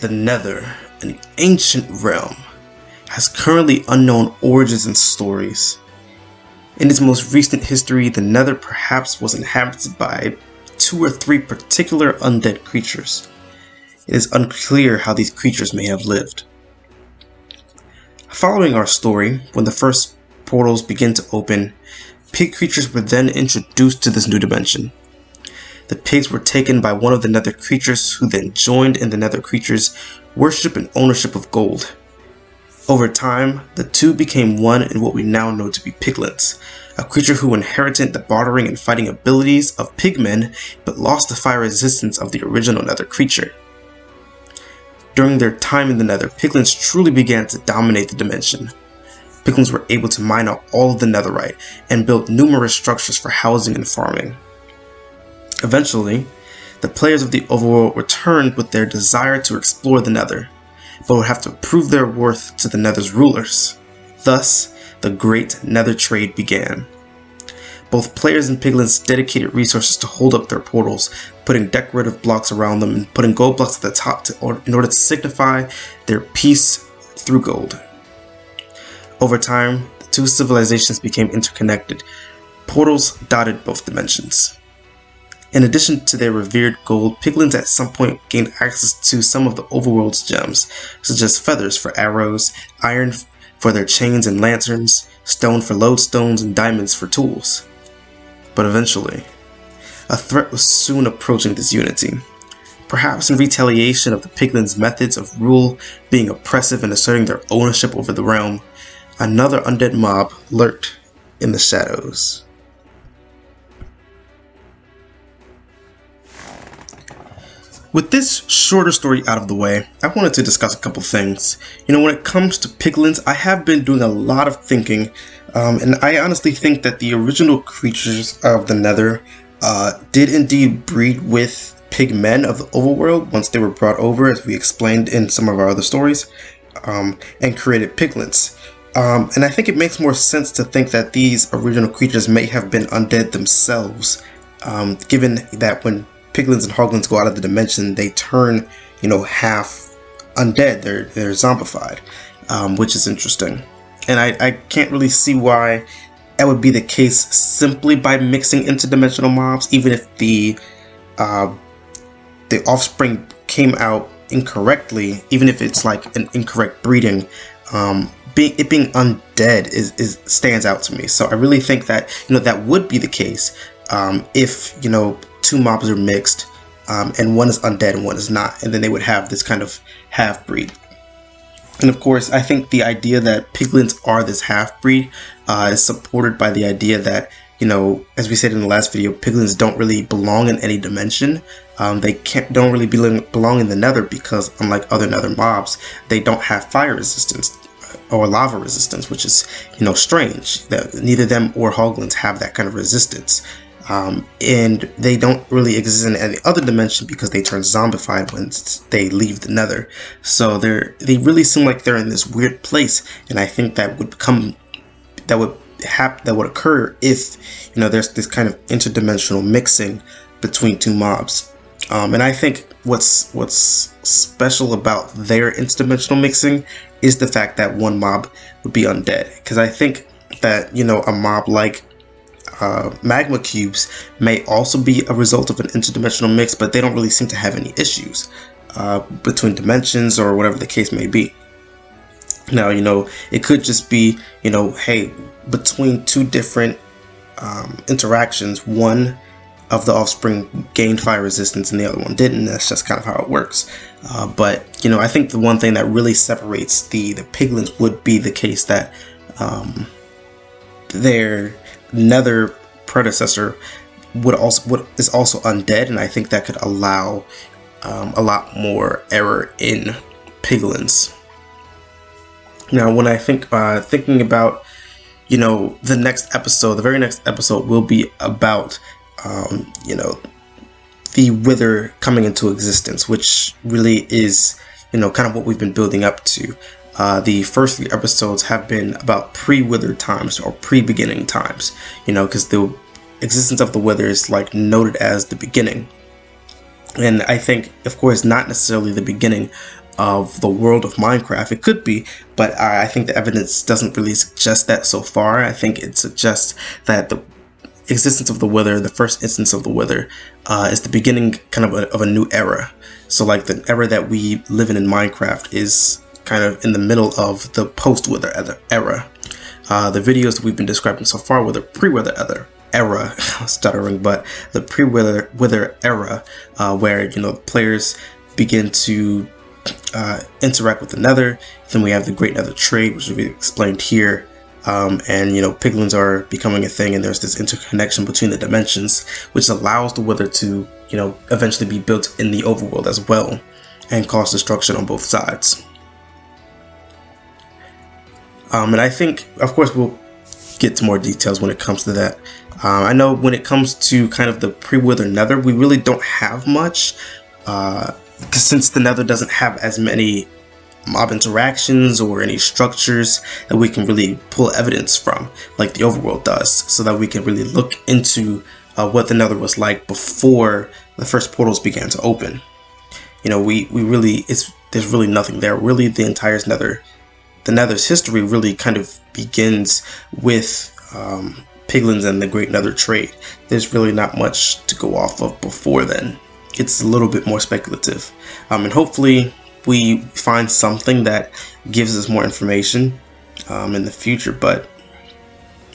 the Nether, an ancient realm, has currently unknown origins and stories. In its most recent history, the Nether perhaps was inhabited by two or three particular undead creatures. It is unclear how these creatures may have lived. Following our story, when the first portals begin to open, pig creatures were then introduced to this new dimension. The pigs were taken by one of the nether creatures who then joined in the nether creatures' worship and ownership of gold. Over time, the two became one in what we now know to be piglins, a creature who inherited the bartering and fighting abilities of pigmen but lost the fire resistance of the original nether creature. During their time in the nether, piglins truly began to dominate the dimension. Piglins were able to mine out all of the netherite and built numerous structures for housing and farming. Eventually, the players of the overworld returned with their desire to explore the nether, but would have to prove their worth to the nether's rulers. Thus, the great nether trade began. Both players and piglins dedicated resources to hold up their portals, putting decorative blocks around them and putting gold blocks at the top to, or, in order to signify their peace through gold. Over time, the two civilizations became interconnected. Portals dotted both dimensions. In addition to their revered gold, piglins at some point gained access to some of the overworld's gems, such as feathers for arrows, iron for their chains and lanterns, stone for lodestones, and diamonds for tools. But eventually, a threat was soon approaching this unity. Perhaps in retaliation of the piglins' methods of rule being oppressive and asserting their ownership over the realm, another undead mob lurked in the shadows. With this shorter story out of the way, I wanted to discuss a couple things. You know, when it comes to piglins, I have been doing a lot of thinking, um, and I honestly think that the original creatures of the Nether uh, did indeed breed with pigmen of the overworld once they were brought over, as we explained in some of our other stories, um, and created piglins. Um, and I think it makes more sense to think that these original creatures may have been undead themselves, um, given that when piglins and hoglins go out of the dimension, they turn, you know, half undead. They're they're zombified, um, which is interesting. And I, I can't really see why that would be the case simply by mixing interdimensional mobs, even if the uh, the offspring came out incorrectly, even if it's like an incorrect breeding. Um, being, it being undead is, is stands out to me. So I really think that you know that would be the case um, if you know two mobs are mixed, um, and one is undead and one is not, and then they would have this kind of half breed. And of course, I think the idea that piglins are this half breed uh, is supported by the idea that you know, as we said in the last video, piglins don't really belong in any dimension. Um, they can't don't really belong, in the nether because unlike other nether mobs, they don't have fire resistance or lava resistance, which is you know strange. That neither them or hoglins have that kind of resistance. Um, and they don't really exist in any other dimension because they turn zombified when they leave the nether. So they're they really seem like they're in this weird place, and I think that would come that would hap that would occur if you know there's this kind of interdimensional mixing between two mobs. Um, and I think what's what's special about their interdimensional mixing is the fact that one mob would be undead. Because I think that you know a mob like uh, magma cubes may also be a result of an interdimensional mix, but they don't really seem to have any issues uh, between dimensions or whatever the case may be. Now, you know, it could just be, you know, hey, between two different um, interactions, one of the offspring gained fire resistance and the other one didn't. That's just kind of how it works. Uh, but you know, I think the one thing that really separates the the piglins would be the case that um, their Nether predecessor would also would, is also undead, and I think that could allow um, a lot more error in piglins. Now, when I think uh, thinking about you know the next episode, the very next episode will be about um, you know the wither coming into existence, which really is you know kind of what we've been building up to. Uh, the first three episodes have been about pre-wither times or pre-beginning times, you know, because the existence of the wither is like noted as the beginning. And I think, of course, not necessarily the beginning of the world of Minecraft. It could be, but I think the evidence doesn't really suggest that so far. I think it suggests that the existence of the Wither, the first instance of the Wither, uh, is the beginning kind of a, of a new era. So like the era that we live in in Minecraft is kind of in the middle of the post-Wither era. Uh, the videos that we've been describing so far were the pre-Wither era, stuttering, but the pre-Wither Wither era, uh, where you know players begin to uh, interact with the Nether. Then we have the Great Nether Trade, which will be explained here. Um, and you know piglins are becoming a thing and there's this interconnection between the dimensions which allows the wither to you know eventually be built in the overworld as well and cause destruction on both sides um, and I think of course we'll get to more details when it comes to that uh, I know when it comes to kind of the pre-wither nether we really don't have much uh, since the nether doesn't have as many mob interactions or any structures that we can really pull evidence from, like the overworld does, so that we can really look into uh, what the Nether was like before the first portals began to open. You know, we, we really, it's there's really nothing there. Really, the entire Nether, the Nether's history really kind of begins with um, Piglins and the Great Nether Trade. There's really not much to go off of before then. It's a little bit more speculative. Um, and hopefully we find something that gives us more information um, in the future. But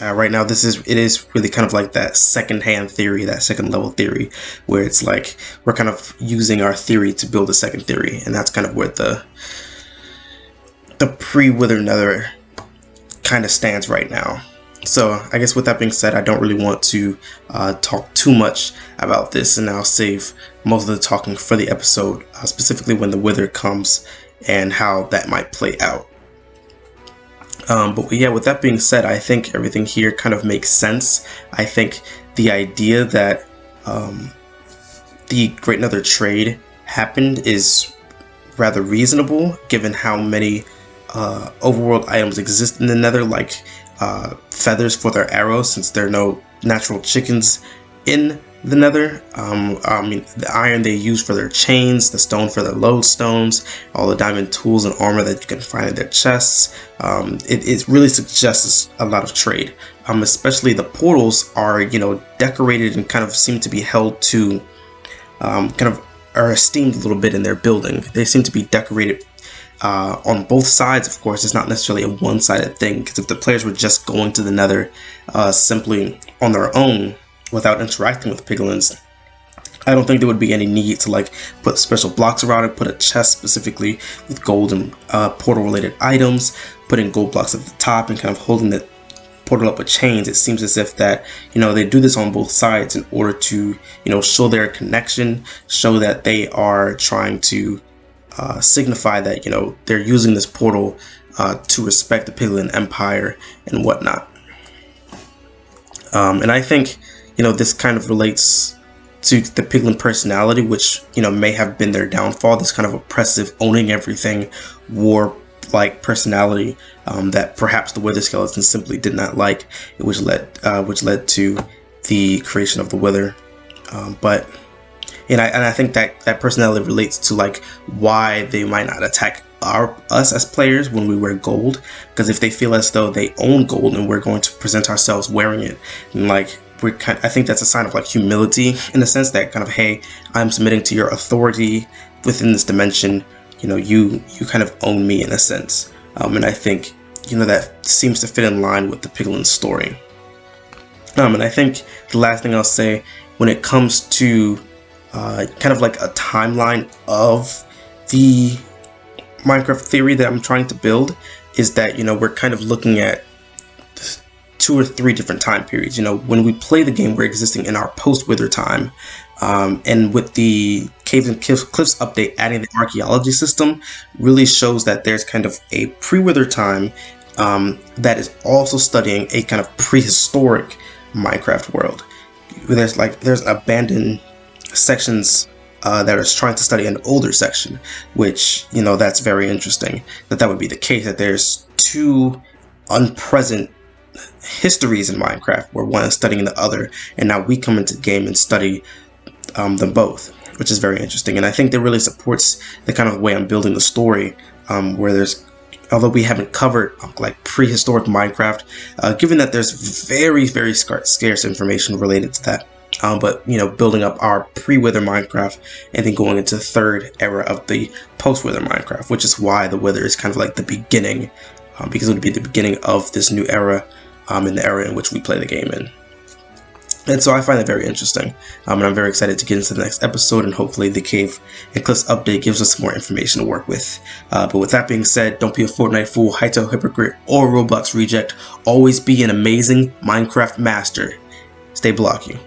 uh, right now, this is it is really kind of like that second-hand theory, that second level theory, where it's like we're kind of using our theory to build a second theory, and that's kind of where the the pre-wither nether kind of stands right now. So I guess with that being said, I don't really want to uh, talk too much about this, and I'll save most of the talking for the episode, uh, specifically when the Wither comes and how that might play out. Um, but yeah, with that being said, I think everything here kind of makes sense. I think the idea that um, the Great Nether trade happened is rather reasonable, given how many uh, overworld items exist in the Nether, like uh, feathers for their arrows since there are no natural chickens in the nether. Um, I mean, the iron they use for their chains, the stone for their lodestones, all the diamond tools and armor that you can find in their chests. Um, it, it, really suggests a lot of trade. Um, especially the portals are, you know, decorated and kind of seem to be held to, um, kind of are esteemed a little bit in their building. They seem to be decorated uh, on both sides, of course, it's not necessarily a one-sided thing because if the players were just going to the nether uh, simply on their own without interacting with piglins, I don't think there would be any need to like put special blocks around it, put a chest specifically with gold and uh, portal related items, putting gold blocks at the top and kind of holding the portal up with chains. It seems as if that, you know, they do this on both sides in order to, you know, show their connection, show that they are trying to uh, signify that you know they're using this portal uh, to respect the Piglin Empire and whatnot. Um, and I think you know this kind of relates to the Piglin personality, which you know may have been their downfall. This kind of oppressive, owning everything, war-like personality um, that perhaps the Wither skeleton simply did not like, which led uh, which led to the creation of the Wither. Um, but and I and I think that that personality relates to like why they might not attack our us as players when we wear gold. Because if they feel as though they own gold and we're going to present ourselves wearing it and like we're kind I think that's a sign of like humility in the sense that kind of hey I'm submitting to your authority within this dimension. You know you you kind of own me in a sense. Um, and I think you know that seems to fit in line with the Piglin story. Um, and I think the last thing I'll say when it comes to uh, kind of like a timeline of the Minecraft theory that I'm trying to build is that, you know, we're kind of looking at two or three different time periods. You know, when we play the game, we're existing in our post-Wither time. Um, and with the Caves and Cliffs update, adding the archaeology system really shows that there's kind of a pre-Wither time um, that is also studying a kind of prehistoric Minecraft world. There's like, there's abandoned sections uh, that is trying to study an older section, which, you know, that's very interesting that that would be the case, that there's two unpresent histories in Minecraft where one is studying the other, and now we come into the game and study um, them both. which is very interesting. And I think that really supports the kind of way I'm building the story, um, where there's although we haven't covered um, like prehistoric Minecraft, uh, given that there's very, very scarce information related to that. Um, but you know, building up our pre-Wither Minecraft and then going into third era of the post-Wither Minecraft, which is why the Wither is kind of like the beginning, um, because it would be the beginning of this new era, um, in the era in which we play the game in. And so I find that very interesting, um, and I'm very excited to get into the next episode, and hopefully the Cave and Cliffs update gives us more information to work with. Uh, but with that being said, don't be a Fortnite fool, Hytale hypocrite, or Roblox reject. Always be an amazing Minecraft master. Stay blocky.